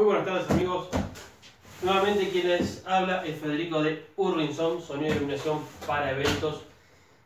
Muy buenas tardes amigos. Nuevamente quien les habla es Federico de Urlinson, sonido de iluminación para eventos,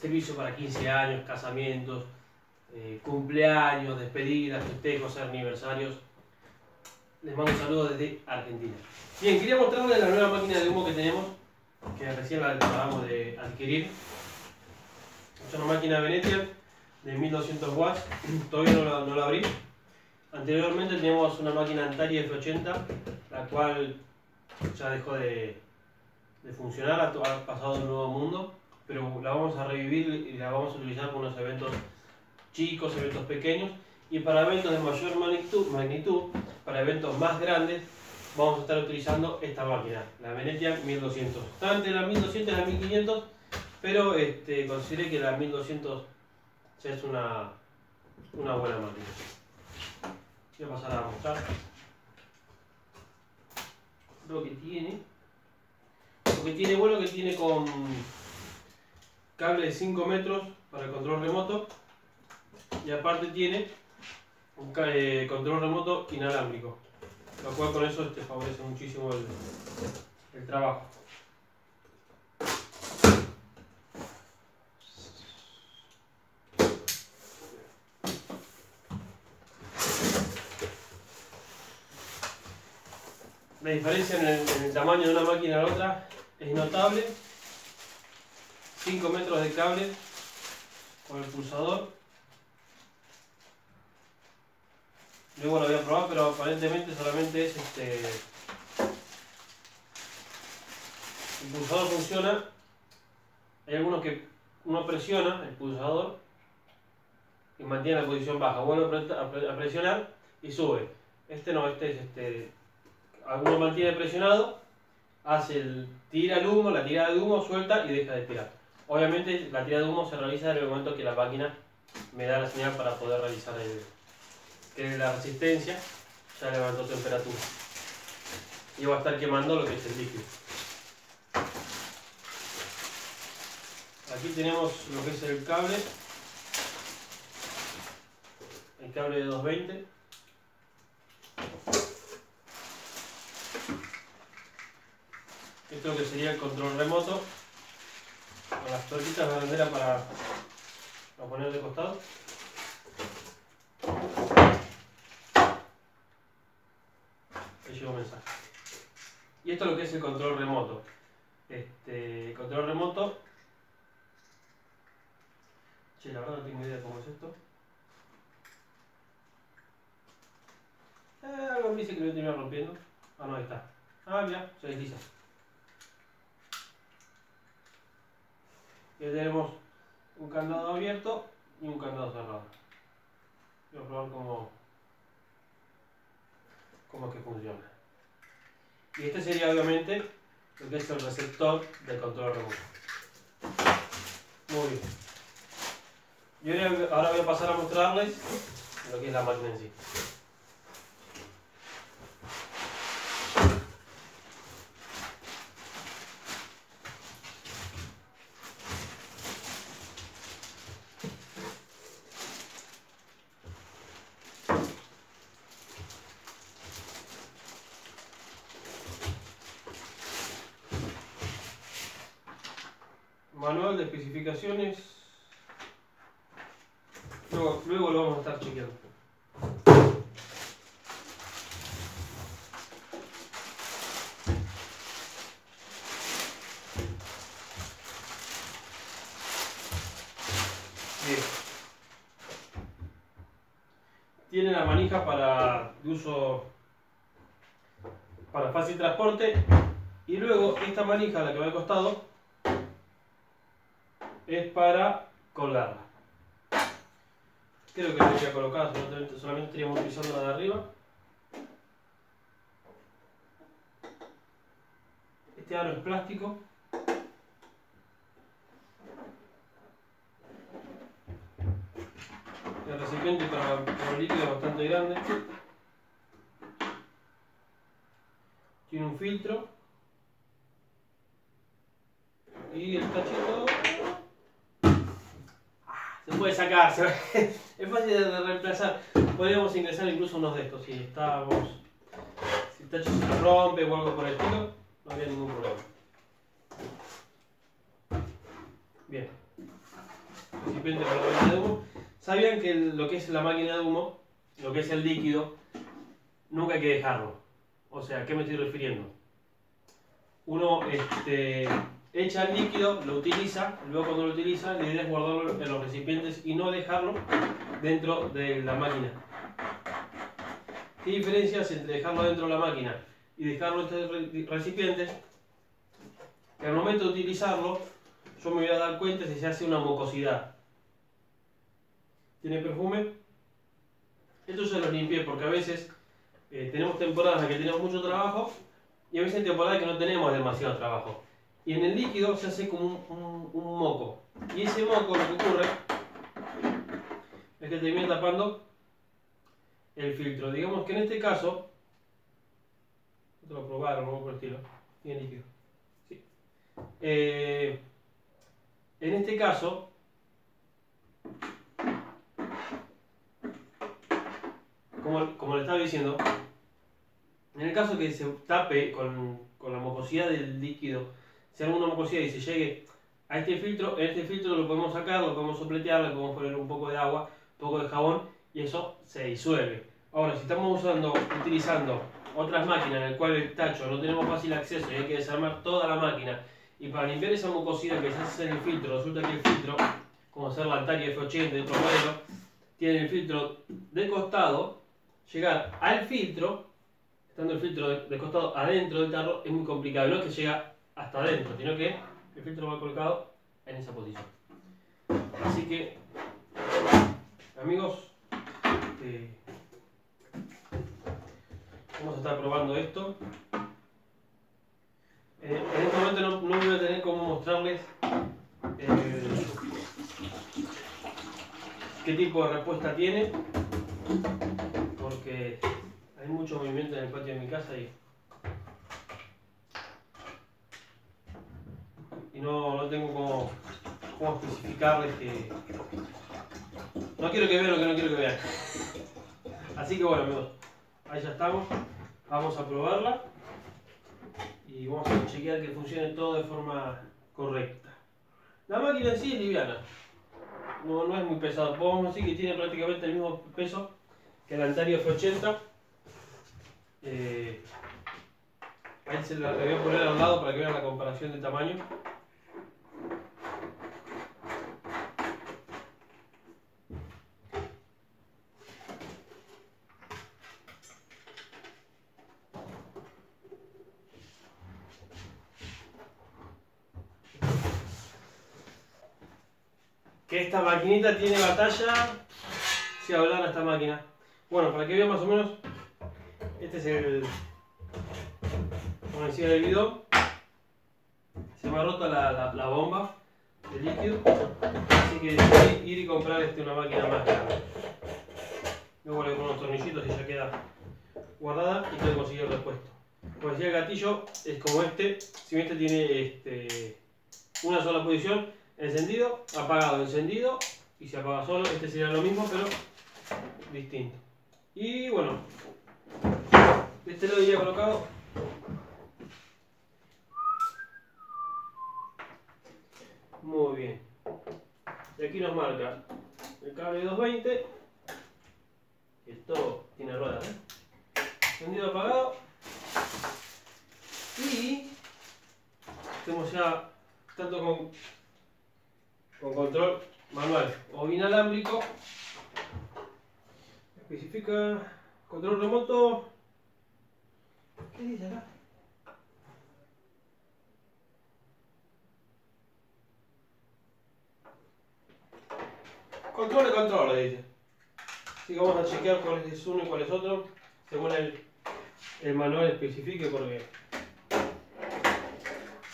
servicio para 15 años, casamientos, eh, cumpleaños, despedidas, festejos, aniversarios. Les mando un saludo desde Argentina. Bien, quería mostrarles la nueva máquina de humo que tenemos, que recién la acabamos de adquirir. Es una máquina Venetia de 1200 watts, todavía no la, no la abrí. Anteriormente teníamos una máquina Antari F80, la cual ya dejó de, funcionar, ha, pasado a un nuevo mundo, pero la vamos a revivir y la vamos a utilizar para unos eventos chicos, eventos pequeños, y para eventos de mayor magnitud, para eventos más grandes, vamos a estar utilizando esta máquina, la Venetia 1200. Está entre la 1200 y la 1500, pero este, que la 1200 ya es una buena máquina. Voy a pasar a mostrar lo que tiene. Lo que tiene bueno que tiene con cable de 5 metros para el control remoto y aparte tiene un eh, control remoto inalámbrico, lo cual con eso te favorece muchísimo el, el trabajo. La diferencia en el, tamaño de una máquina a la otra es notable. 5 metros de cable con el pulsador. Luego lo voy a probar, pero aparentemente solamente es este. El pulsador funciona. Hay algunos que uno presiona el pulsador y mantiene la posición baja. Vuelve a presionar y sube. Este no, este es este alguno mantiene presionado, hace el, tira el humo, la tirada de humo, suelta y deja de tirar. Obviamente la tirada de humo se realiza en el momento que la máquina me da la señal para poder realizar el, que la resistencia ya levantó temperatura. Y va a estar quemando lo que es el líquido. Aquí tenemos lo que es el cable, el cable de 220 esto que sería el control remoto con las tuerquitas de bandera para, para poner de costado. Ahí llegó un mensaje. Y esto es lo que es el control remoto. Este control remoto. Che la verdad no tengo idea de cómo es esto. Eh, algo me dice que lo terminar rompiendo. Ah no ahí está. Ah mira se desliza Ya tenemos un candado abierto y un candado cerrado. Voy a probar cómo, cómo es que funciona. Y este sería obviamente lo que es el receptor del control remoto. Muy bien. Yo ahora voy a pasar a mostrarles lo que es la máquina en sí. Manual de especificaciones. Luego, luego, lo vamos a estar chequeando. Tiene la manija para uso para fácil transporte y luego esta manija la que va al costado es para colgarla. Creo que la voy a colocar, solamente, solamente estaríamos utilizando la de arriba. Este aro es plástico. El recipiente para, para el líquido es bastante grande. Tiene un filtro. Y el tachito puede sacar, es fácil de reemplazar. Podríamos ingresar incluso unos de estos si estábamos, Si el tacho se rompe o algo por el estilo, no había ningún problema. Bien. Recipiente para la máquina de humo. ¿Sabían que lo que es la máquina de humo, lo que es el líquido, nunca hay que dejarlo? O sea, ¿a qué me estoy refiriendo? Uno este, echa el líquido, lo utiliza, luego cuando lo utiliza, la idea es guardarlo en los recipientes y no dejarlo dentro de la máquina. ¿Qué diferencias entre dejarlo dentro de la máquina y dejarlo en estos recipientes? Que al momento de utilizarlo, yo me voy a dar cuenta si se hace una mucosidad. ¿Tiene perfume? Esto se lo limpié porque a veces eh, tenemos temporadas en que tenemos mucho trabajo y a veces temporadas que no tenemos demasiado trabajo. Y en el líquido se hace como un, un moco. Y ese moco lo que ocurre es que termina tapando el filtro. Digamos que en este caso, lo probaron, por el estilo, tiene líquido. Sí. Eh, en este caso, como, como le estaba diciendo, en el caso que se tape con, con la mucosidad del líquido, si alguna mucosidad y se llegue a este filtro, en este filtro lo podemos sacar, lo podemos sopletear, le podemos poner un poco de agua, un poco de jabón y eso se disuelve. Ahora, si estamos usando, utilizando otras máquinas en las cuales el tacho no tenemos fácil acceso y hay que desarmar toda la máquina y para limpiar esa mucosidad que se hace en el filtro, resulta que el filtro, como ser la Antaria F80 de otro modelo, tiene el filtro de costado, llegar al filtro, estando el filtro de, costado adentro del tarro, es muy complicado. No es que llega hasta adentro, sino que el filtro va colocado en esa posición. Así que, amigos, eh, vamos a estar probando esto. Eh, en este momento no, voy a tener cómo mostrarles eh, qué tipo de respuesta tiene, porque hay mucho movimiento en el patio de mi casa y, y no, no tengo cómo, cómo especificarles que... No quiero que vean lo que no quiero que vean. Así que bueno amigos, ahí ya estamos. Vamos a probarla y vamos a chequear que funcione todo de forma correcta. La máquina en sí es liviana, no, no es muy pesada, podemos decir que tiene prácticamente el mismo peso que el Antario F80. Eh, ahí se la, voy a poner al lado para que vean la comparación de tamaño. Esta maquinita tiene batalla si hablar a esta máquina. Bueno, para que vean más o menos, este es el, como decía el video, se me ha roto la, bomba de líquido, así que decidí ir y comprar este, una máquina más grande. Luego le pongo unos tornillitos y ya queda guardada y que conseguir el repuesto. Como decía el gatillo, es como este, si este tiene este, una sola posición, encendido, apagado, encendido y se apaga solo. Este sería lo mismo, pero distinto. Y bueno, este lo iría colocado. Muy bien. Y aquí nos marca el cable 220. Esto tiene ruedas, ¿eh? Encendido, apagado. Y tenemos ya tanto con con control manual o inalámbrico. Especifica control remoto. ¿Qué dice acá? Control de control, dice. Así que vamos a chequear cuál es uno y cuál es otro, según el, el manual especifique, porque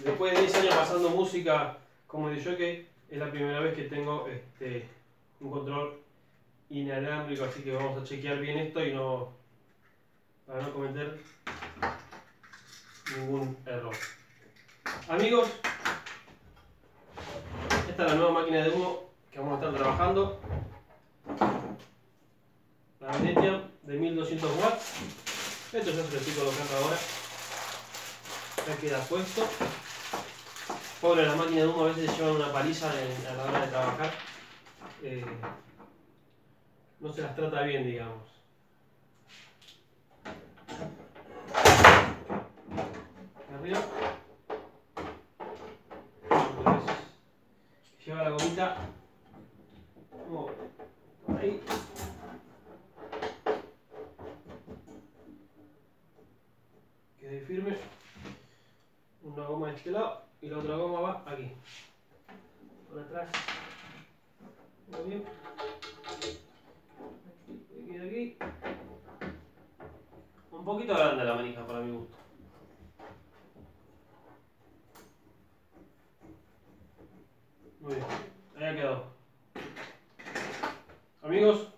después de 10 años pasando música como de jockey, es la primera vez que tengo este, un control inalámbrico, así que vamos a chequear bien esto y no para no cometer ningún error. Amigos, esta es la nueva máquina de humo que vamos a estar trabajando. La Venetia de 1200 watts. Esto ya se lo colocando ahora. Ya queda puesto. Pobre, la máquina de humo a veces llevan una paliza a la hora de trabajar. Eh, no se las trata bien, digamos. Arriba. Lleva la gomita. Por ahí. Quede firme. Una goma de este lado y la otra goma va aquí. Por atrás. Muy bien. Aquí, aquí. Un poquito grande la manija para mi gusto. Muy bien, ahí ha quedado. Amigos,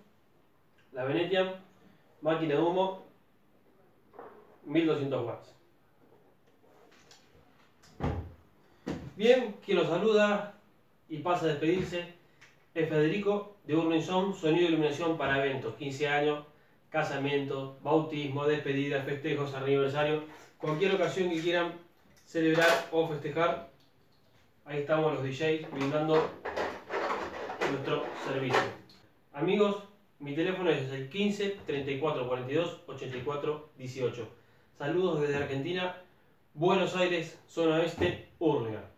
la Venetian, máquina de humo, 1200 watts. Bien, quien los saluda y pasa a despedirse es Federico de Sound, sonido e iluminación para eventos, 15 años, casamiento, bautismo, despedida, festejos, aniversario, cualquier ocasión que quieran celebrar o festejar, ahí estamos los DJs brindando nuestro servicio. Amigos, mi teléfono es el 15 34 42 84 18. Saludos desde Argentina, Buenos Aires, zona oeste, Urlinga.